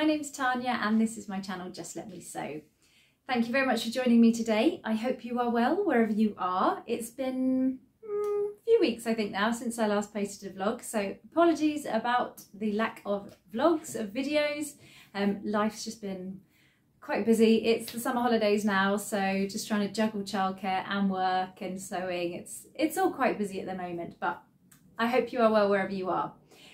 my name's Tanya and this is my channel Just Let Me Sew. Thank you very much for joining me today. I hope you are well wherever you are. It's been mm, a few weeks I think now since I last posted a vlog so apologies about the lack of vlogs, of videos. Um, life's just been quite busy. It's the summer holidays now so just trying to juggle childcare and work and sewing. It's, it's all quite busy at the moment but I hope you are well wherever you are.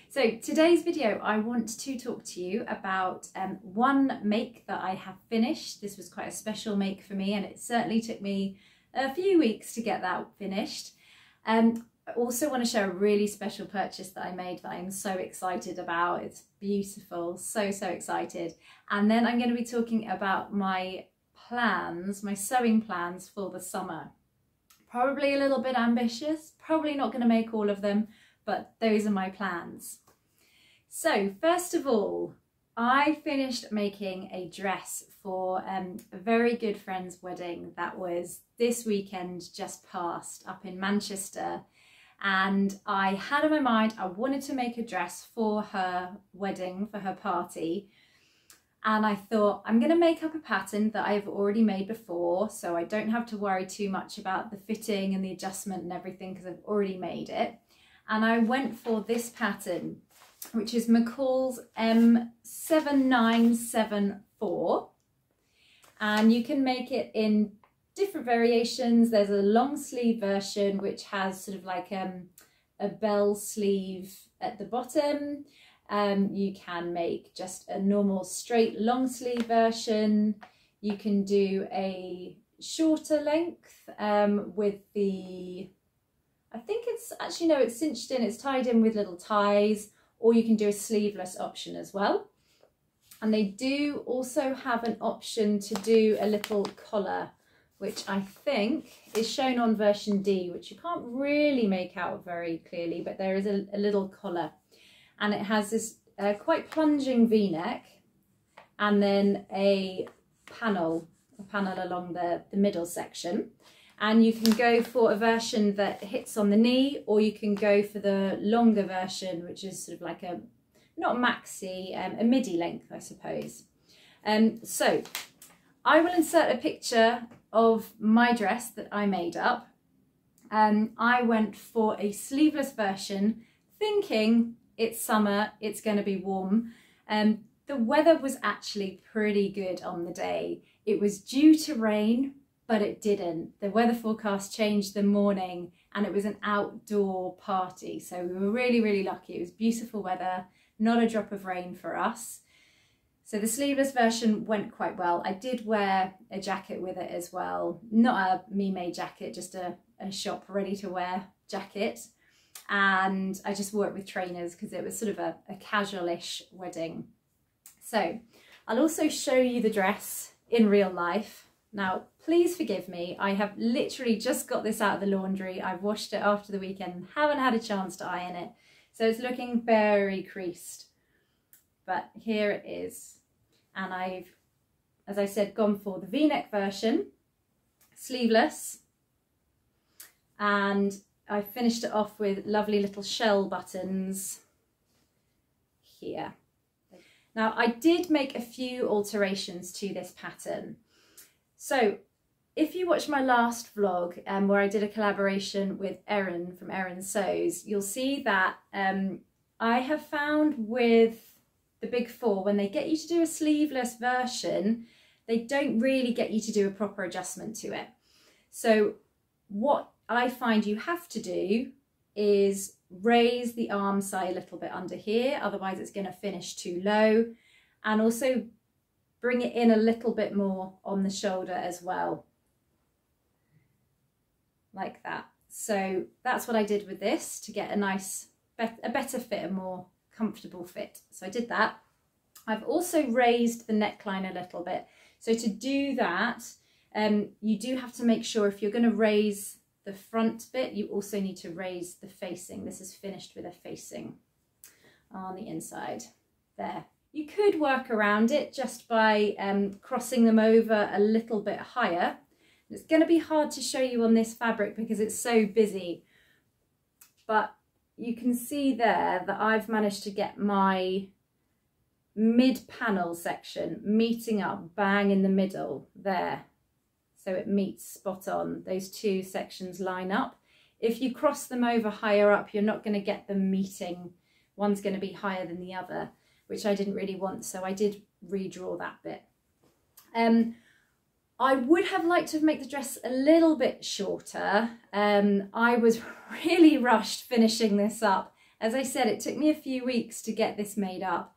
So today's video, I want to talk to you about um, one make that I have finished. This was quite a special make for me and it certainly took me a few weeks to get that finished. Um, I also want to share a really special purchase that I made that I'm so excited about. It's beautiful, so, so excited. And then I'm going to be talking about my plans, my sewing plans for the summer. Probably a little bit ambitious, probably not going to make all of them, but those are my plans. So first of all, I finished making a dress for um, a very good friend's wedding that was this weekend just past up in Manchester. And I had in my mind I wanted to make a dress for her wedding, for her party. And I thought I'm going to make up a pattern that I've already made before so I don't have to worry too much about the fitting and the adjustment and everything because I've already made it and I went for this pattern which is McCall's M7974 and you can make it in different variations. There's a long sleeve version which has sort of like um, a bell sleeve at the bottom. Um, you can make just a normal straight long sleeve version. You can do a shorter length um, with the I think it's actually, no, it's cinched in, it's tied in with little ties, or you can do a sleeveless option as well. And they do also have an option to do a little collar, which I think is shown on version D, which you can't really make out very clearly, but there is a, a little collar. And it has this uh, quite plunging v-neck and then a panel, a panel along the, the middle section and you can go for a version that hits on the knee or you can go for the longer version which is sort of like a not maxi um, a midi length I suppose. Um, so I will insert a picture of my dress that I made up. Um, I went for a sleeveless version thinking it's summer it's going to be warm. Um, the weather was actually pretty good on the day. It was due to rain but it didn't. The weather forecast changed the morning and it was an outdoor party. So we were really, really lucky. It was beautiful weather, not a drop of rain for us. So the sleeveless version went quite well. I did wear a jacket with it as well. Not a me-made jacket, just a, a shop ready to wear jacket. And I just wore it with trainers because it was sort of a, a casual-ish wedding. So I'll also show you the dress in real life now, please forgive me. I have literally just got this out of the laundry. I've washed it after the weekend, haven't had a chance to iron it. So it's looking very creased. But here it is. And I've, as I said, gone for the v-neck version, sleeveless. And I finished it off with lovely little shell buttons here. Now I did make a few alterations to this pattern. So if you watch my last vlog um, where I did a collaboration with Erin from Erin Sews, you'll see that um, I have found with the Big Four, when they get you to do a sleeveless version, they don't really get you to do a proper adjustment to it. So what I find you have to do is raise the arm side a little bit under here, otherwise it's going to finish too low. And also bring it in a little bit more on the shoulder as well like that. So that's what I did with this to get a nice a better fit a more comfortable fit. So I did that. I've also raised the neckline a little bit. So to do that um, you do have to make sure if you're going to raise the front bit you also need to raise the facing. This is finished with a facing on the inside. There. You could work around it just by um, crossing them over a little bit higher. It's going to be hard to show you on this fabric because it's so busy, but you can see there that I've managed to get my mid panel section meeting up bang in the middle there. So it meets spot on. Those two sections line up. If you cross them over higher up, you're not going to get them meeting. One's going to be higher than the other, which I didn't really want. So I did redraw that bit. Um, I would have liked to make the dress a little bit shorter. Um, I was really rushed finishing this up. As I said, it took me a few weeks to get this made up.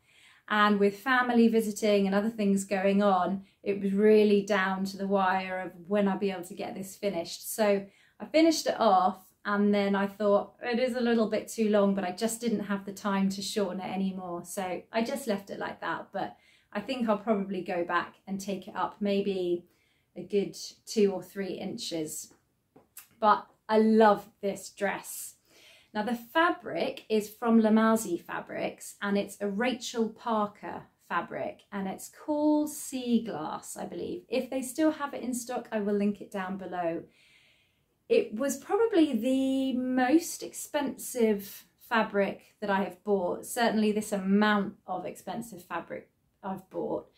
And with family visiting and other things going on, it was really down to the wire of when I'd be able to get this finished. So I finished it off and then I thought it is a little bit too long, but I just didn't have the time to shorten it anymore. So I just left it like that. But I think I'll probably go back and take it up maybe a good two or three inches. But I love this dress. Now the fabric is from Lamazi Fabrics and it's a Rachel Parker fabric and it's called Sea Glass, I believe. If they still have it in stock, I will link it down below. It was probably the most expensive fabric that I have bought, certainly this amount of expensive fabric I've bought.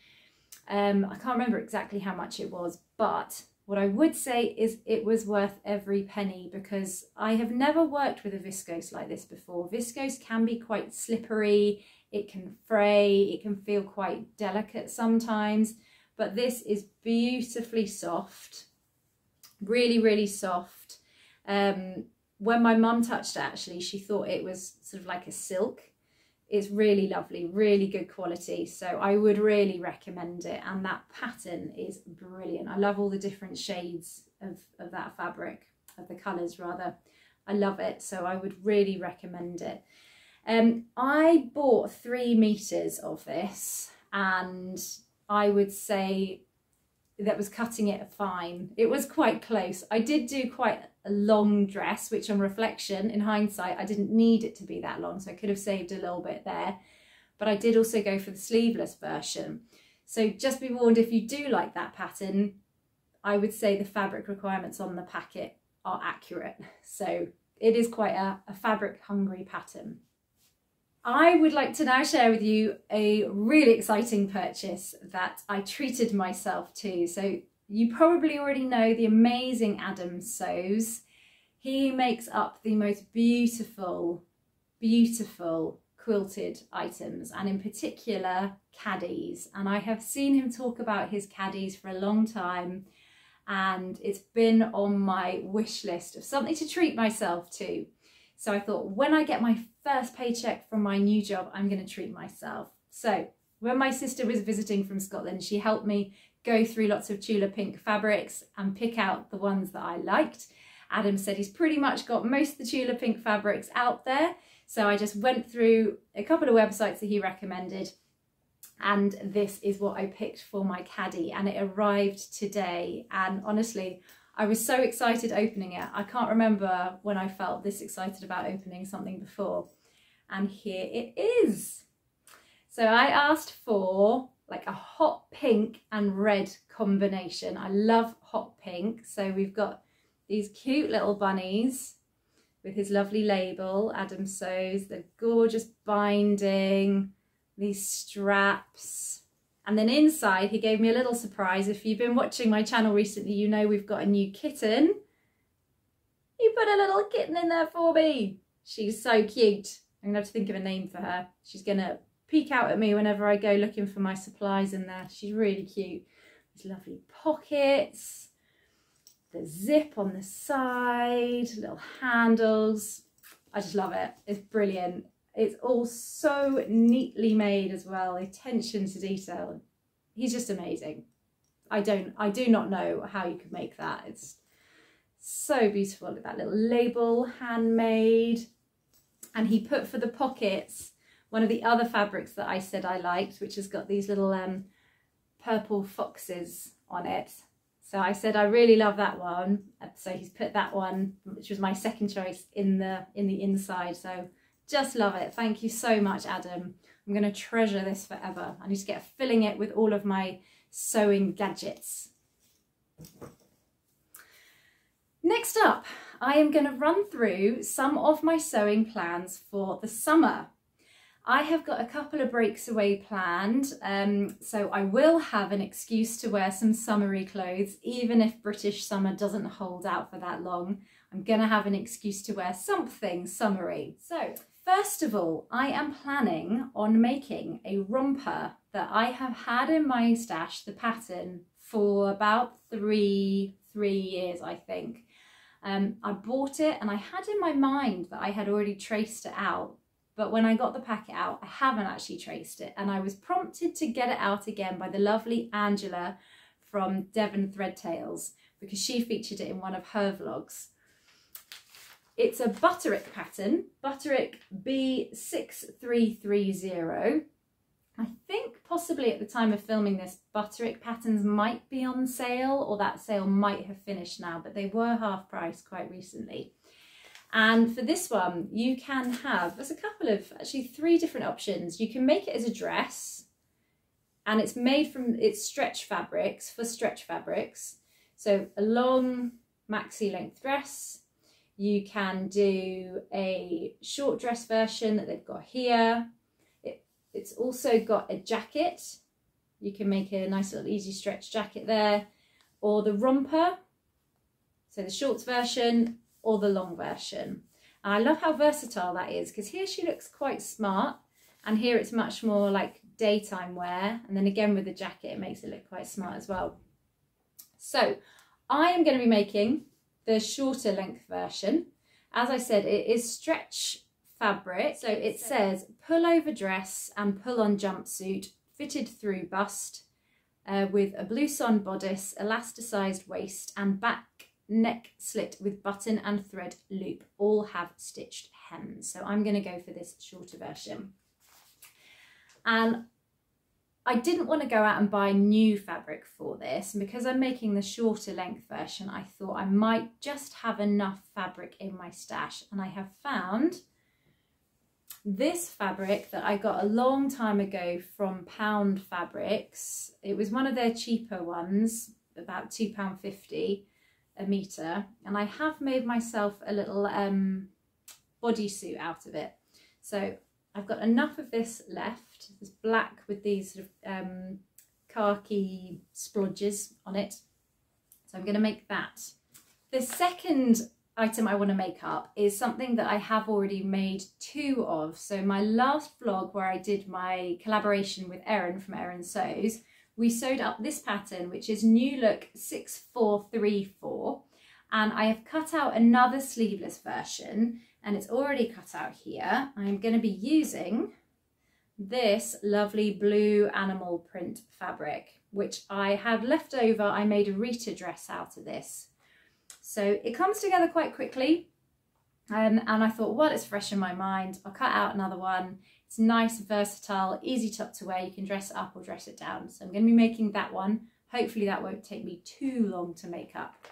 Um, I can't remember exactly how much it was, but what I would say is it was worth every penny because I have never worked with a viscose like this before. Viscose can be quite slippery, it can fray, it can feel quite delicate sometimes, but this is beautifully soft, really, really soft. Um, when my mum touched it actually, she thought it was sort of like a silk it's really lovely, really good quality. So I would really recommend it. And that pattern is brilliant. I love all the different shades of, of that fabric, of the colours rather. I love it. So I would really recommend it. Um, I bought three meters of this and I would say that was cutting it fine. It was quite close. I did do quite a long dress, which on reflection, in hindsight, I didn't need it to be that long, so I could have saved a little bit there. But I did also go for the sleeveless version. So just be warned, if you do like that pattern, I would say the fabric requirements on the packet are accurate. So it is quite a, a fabric hungry pattern. I would like to now share with you a really exciting purchase that I treated myself to. So you probably already know the amazing Adam Sews. He makes up the most beautiful, beautiful quilted items and in particular caddies. And I have seen him talk about his caddies for a long time and it's been on my wish list of something to treat myself to. So I thought when I get my first paycheck from my new job, I'm going to treat myself. So when my sister was visiting from Scotland, she helped me go through lots of Tula Pink fabrics and pick out the ones that I liked. Adam said he's pretty much got most of the Tula Pink fabrics out there. So I just went through a couple of websites that he recommended and this is what I picked for my caddy and it arrived today and honestly I was so excited opening it. I can't remember when I felt this excited about opening something before. And here it is. So I asked for like a hot pink and red combination. I love hot pink. So we've got these cute little bunnies with his lovely label, Adam Sews, the gorgeous binding, these straps, and then inside, he gave me a little surprise. If you've been watching my channel recently, you know we've got a new kitten. He put a little kitten in there for me. She's so cute. I'm going to have to think of a name for her. She's going to peek out at me whenever I go looking for my supplies in there. She's really cute. These lovely pockets, the zip on the side, little handles. I just love it. It's brilliant. It's all so neatly made as well, attention to detail. He's just amazing. I don't, I do not know how you could make that. It's so beautiful. That little label, handmade. And he put for the pockets one of the other fabrics that I said I liked, which has got these little um, purple foxes on it. So I said I really love that one. So he's put that one, which was my second choice, in the in the inside. So just love it. Thank you so much, Adam. I'm going to treasure this forever. I need to get filling it with all of my sewing gadgets. Next up, I am going to run through some of my sewing plans for the summer. I have got a couple of breaks away planned, um, so I will have an excuse to wear some summery clothes, even if British summer doesn't hold out for that long. I'm gonna have an excuse to wear something summery. So first of all, I am planning on making a romper that I have had in my stash, the pattern, for about three, three years, I think. Um, I bought it and I had in my mind that I had already traced it out, but when I got the packet out, I haven't actually traced it. And I was prompted to get it out again by the lovely Angela from Devon Thread Tales because she featured it in one of her vlogs. It's a Butterick pattern, Butterick B6330. I think possibly at the time of filming this, Butterick patterns might be on sale or that sale might have finished now, but they were half price quite recently. And for this one, you can have, there's a couple of, actually three different options. You can make it as a dress and it's made from, it's stretch fabrics for stretch fabrics. So a long maxi length dress. You can do a short dress version that they've got here. It, it's also got a jacket. You can make a nice little easy stretch jacket there or the romper. So the shorts version or the long version. And I love how versatile that is because here she looks quite smart and here it's much more like daytime wear. And then again with the jacket, it makes it look quite smart as well. So I am going to be making the shorter length version. As I said, it is stretch fabric. So it says pull over dress and pull on jumpsuit fitted through bust uh, with a blouson bodice, elasticized waist and back neck slit with button and thread loop all have stitched hems. So I'm going to go for this shorter version. And I didn't want to go out and buy new fabric for this. And because I'm making the shorter length version, I thought I might just have enough fabric in my stash. And I have found this fabric that I got a long time ago from Pound Fabrics. It was one of their cheaper ones, about £2.50 a meter and I have made myself a little um, bodysuit out of it. So I've got enough of this left. It's black with these sort of um, khaki splodges on it. So I'm going to make that. The second item I want to make up is something that I have already made two of. So my last vlog where I did my collaboration with Erin from Erin Sews, we sewed up this pattern, which is New Look 6434. And I have cut out another sleeveless version and it's already cut out here. I'm going to be using this lovely blue animal print fabric, which I had left over. I made a Rita dress out of this. So it comes together quite quickly. Um, and I thought, well, it's fresh in my mind. I'll cut out another one. It's nice, versatile, easy top to wear. You can dress it up or dress it down. So I'm going to be making that one. Hopefully that won't take me too long to make up.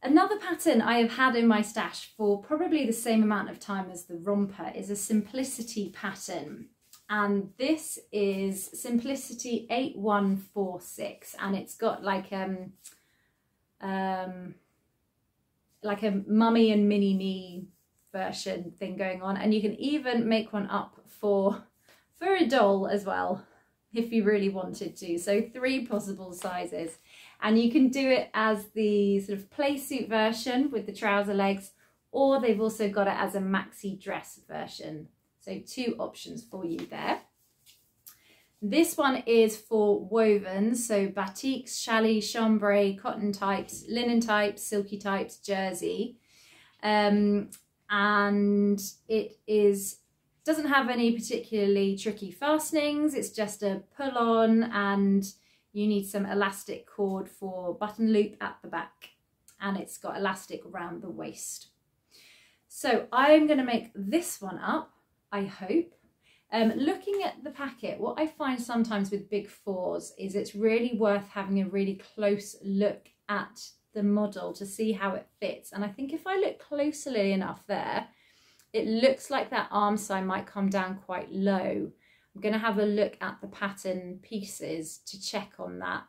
Another pattern I have had in my stash for probably the same amount of time as the romper is a Simplicity pattern. And this is Simplicity 8146 and it's got like um, um like a mummy and mini me version thing going on. And you can even make one up for for a doll as well if you really wanted to. So three possible sizes. And you can do it as the sort of play suit version with the trouser legs or they've also got it as a maxi dress version. So two options for you there. This one is for wovens, so batiks, challis, chambray, cotton types, linen types, silky types, jersey. Um, and it is doesn't have any particularly tricky fastenings. It's just a pull on and you need some elastic cord for button loop at the back and it's got elastic around the waist. So I'm going to make this one up, I hope. Um, looking at the packet, what I find sometimes with big fours is it's really worth having a really close look at the model to see how it fits. And I think if I look closely enough there, it looks like that arm side might come down quite low. I'm going to have a look at the pattern pieces to check on that.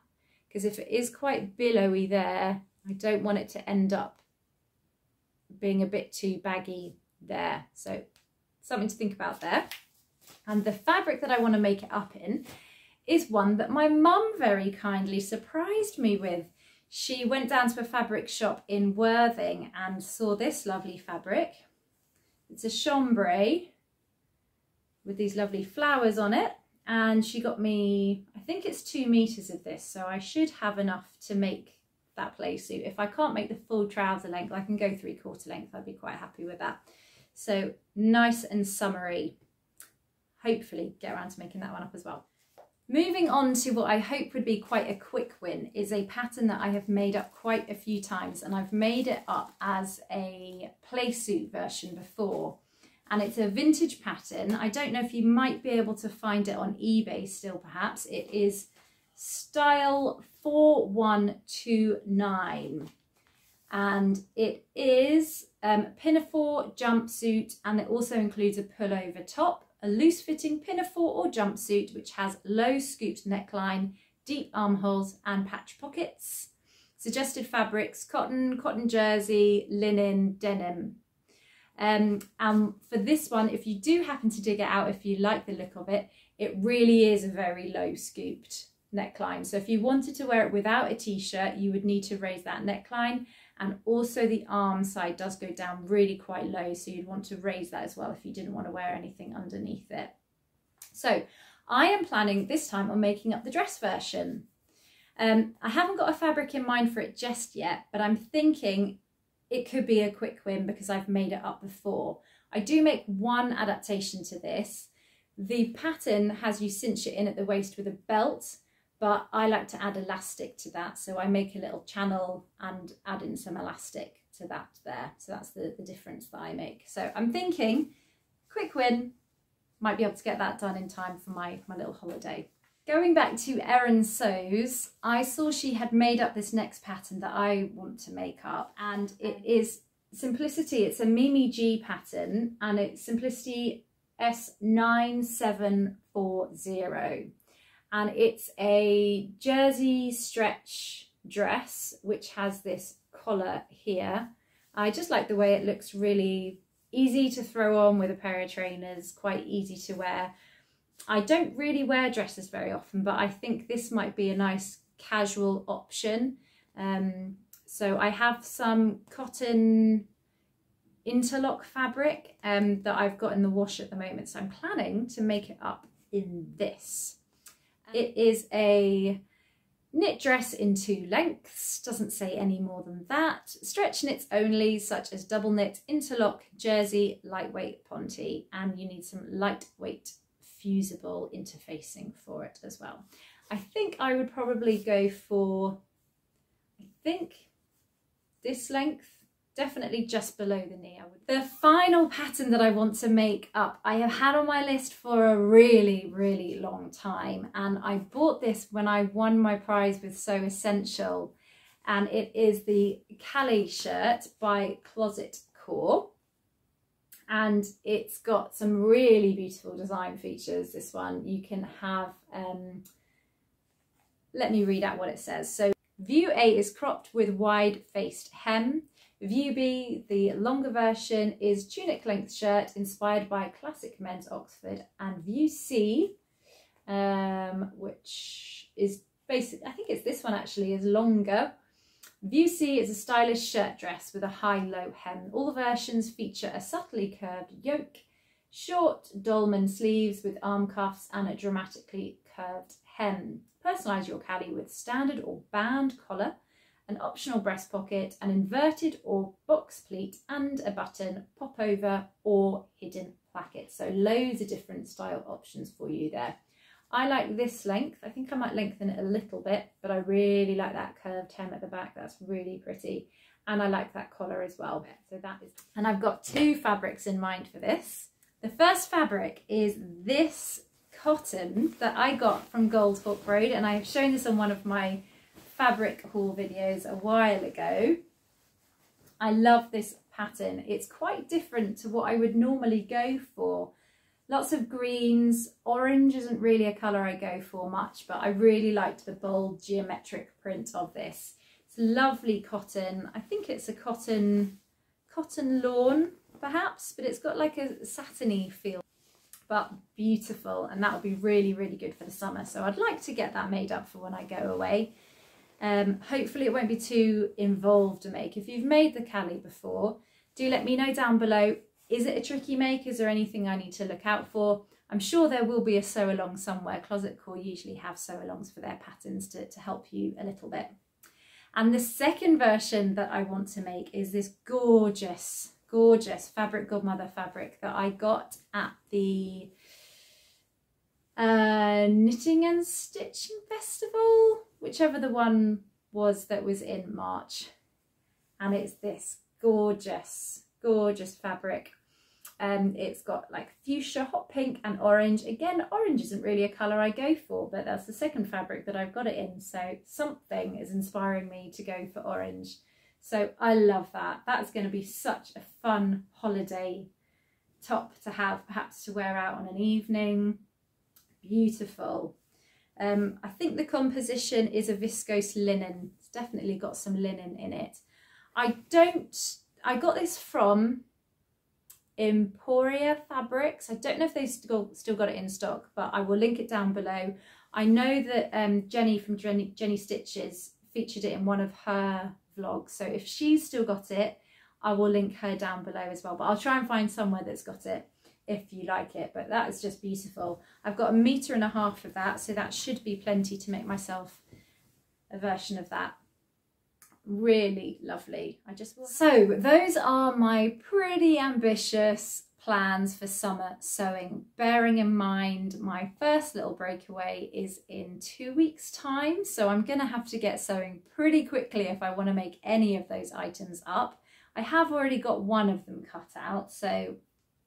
Because if it is quite billowy there, I don't want it to end up being a bit too baggy there. So something to think about there. And the fabric that I want to make it up in is one that my mum very kindly surprised me with. She went down to a fabric shop in Worthing and saw this lovely fabric. It's a chambray with these lovely flowers on it. And she got me, I think it's two meters of this. So I should have enough to make that play suit. If I can't make the full trouser length, I can go three quarter length. I'd be quite happy with that. So nice and summery. Hopefully get around to making that one up as well. Moving on to what I hope would be quite a quick win is a pattern that I have made up quite a few times and I've made it up as a play suit version before and it's a vintage pattern. I don't know if you might be able to find it on eBay still perhaps. It is style 4129 and it is um, pinafore jumpsuit and it also includes a pullover top a loose fitting pinafore or jumpsuit which has low scooped neckline, deep armholes and patch pockets. Suggested fabrics, cotton, cotton jersey, linen, denim. Um, and for this one, if you do happen to dig it out, if you like the look of it, it really is a very low scooped neckline. So if you wanted to wear it without a t-shirt, you would need to raise that neckline and also the arm side does go down really quite low so you'd want to raise that as well if you didn't want to wear anything underneath it. So I am planning this time on making up the dress version. Um, I haven't got a fabric in mind for it just yet but I'm thinking it could be a quick win because I've made it up before. I do make one adaptation to this. The pattern has you cinch it in at the waist with a belt but I like to add elastic to that. So I make a little channel and add in some elastic to that there. So that's the, the difference that I make. So I'm thinking quick win, might be able to get that done in time for my, my little holiday. Going back to Erin Sews, I saw she had made up this next pattern that I want to make up and it mm. is Simplicity. It's a Mimi G pattern and it's Simplicity S9740 and it's a jersey stretch dress which has this collar here. I just like the way it looks really easy to throw on with a pair of trainers, quite easy to wear. I don't really wear dresses very often, but I think this might be a nice casual option. Um, so I have some cotton interlock fabric um, that I've got in the wash at the moment. So I'm planning to make it up in this. It is a knit dress in two lengths, doesn't say any more than that. Stretch knits only, such as double knit, interlock, jersey, lightweight ponte, and you need some lightweight fusible interfacing for it as well. I think I would probably go for, I think this length definitely just below the knee. I would. The final pattern that I want to make up, I have had on my list for a really, really long time. And I bought this when I won my prize with Sew Essential. And it is the Kalle shirt by Closet Core. And it's got some really beautiful design features, this one. You can have, um, let me read out what it says. So view A is cropped with wide-faced hem. View B, the longer version, is tunic length shirt inspired by classic men's Oxford. And View C, um, which is basic, I think it's this one actually, is longer. View C is a stylish shirt dress with a high-low hem. All the versions feature a subtly curved yoke, short dolman sleeves with arm cuffs and a dramatically curved hem. Personalise your Kalle with standard or band collar, an optional breast pocket, an inverted or box pleat and a button, pop over or hidden placket. So loads of different style options for you there. I like this length. I think I might lengthen it a little bit, but I really like that curved hem at the back. That's really pretty. And I like that collar as well. So that is, and I've got two fabrics in mind for this. The first fabric is this cotton that I got from Goldhawk Road and I've shown this on one of my fabric haul videos a while ago. I love this pattern. It's quite different to what I would normally go for. Lots of greens, orange isn't really a colour I go for much, but I really liked the bold geometric print of this. It's lovely cotton. I think it's a cotton, cotton lawn perhaps, but it's got like a satiny feel. but beautiful and that would be really really good for the summer so I'd like to get that made up for when I go away um, hopefully it won't be too involved to make. If you've made the Kalle before do let me know down below. Is it a tricky make? Is there anything I need to look out for? I'm sure there will be a sew along somewhere. Closet Core usually have sew alongs for their patterns to, to help you a little bit. And the second version that I want to make is this gorgeous gorgeous fabric godmother fabric that I got at the uh, knitting and stitching festival whichever the one was that was in March and it's this gorgeous gorgeous fabric um, it's got like fuchsia, hot pink and orange. Again, orange isn't really a colour I go for, but that's the second fabric that I've got it in. So something is inspiring me to go for orange. So I love that. That's going to be such a fun holiday top to have, perhaps to wear out on an evening. Beautiful. Um, I think the composition is a viscose linen. It's definitely got some linen in it. I don't, I got this from Emporia Fabrics. I don't know if they've still, got it in stock, but I will link it down below. I know that um, Jenny from Jenny, Jenny Stitches featured it in one of her vlogs. So if she's still got it, I will link her down below as well. But I'll try and find somewhere that's got it if you like it. But that is just beautiful. I've got a metre and a half of that, so that should be plenty to make myself a version of that. Really lovely. I just So those are my pretty ambitious plans for summer sewing, bearing in mind my first little breakaway is in two weeks time. So I'm gonna have to get sewing pretty quickly if I wanna make any of those items up. I have already got one of them cut out, so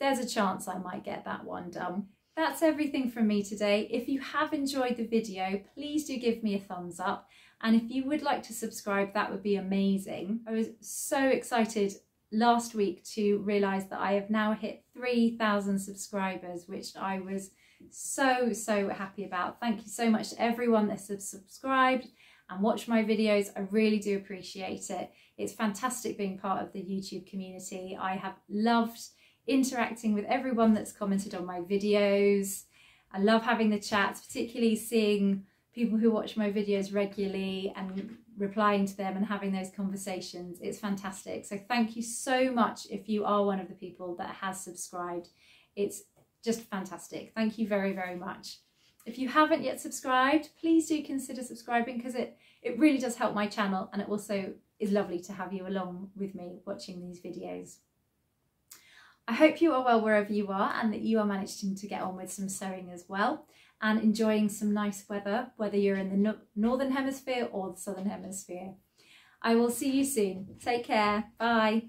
there's a chance I might get that one done. That's everything from me today. If you have enjoyed the video, please do give me a thumbs up. And if you would like to subscribe, that would be amazing. I was so excited last week to realise that I have now hit 3,000 subscribers, which I was so, so happy about. Thank you so much to everyone that has subscribed and watched my videos. I really do appreciate it. It's fantastic being part of the YouTube community. I have loved interacting with everyone that's commented on my videos. I love having the chats, particularly seeing people who watch my videos regularly and replying to them and having those conversations. It's fantastic. So thank you so much if you are one of the people that has subscribed. It's just fantastic. Thank you very, very much. If you haven't yet subscribed, please do consider subscribing because it, it really does help my channel and it also is lovely to have you along with me watching these videos. I hope you are well wherever you are and that you are managing to get on with some sewing as well and enjoying some nice weather, whether you're in the no Northern Hemisphere or the Southern Hemisphere. I will see you soon. Take care. Bye.